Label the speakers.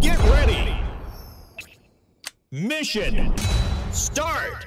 Speaker 1: Get ready! Mission start!